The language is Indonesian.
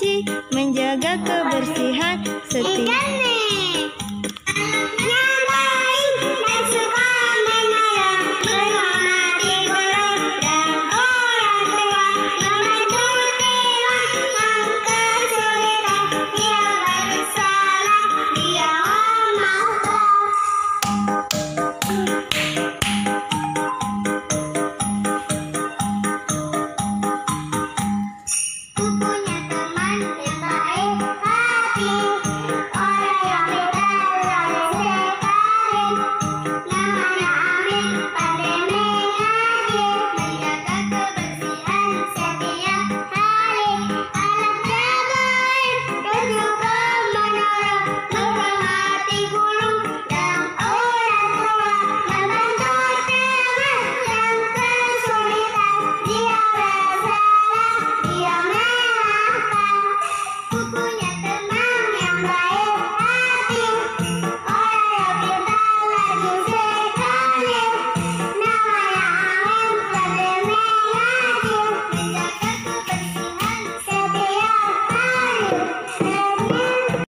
suci menjaga kebersihan setiap Yang para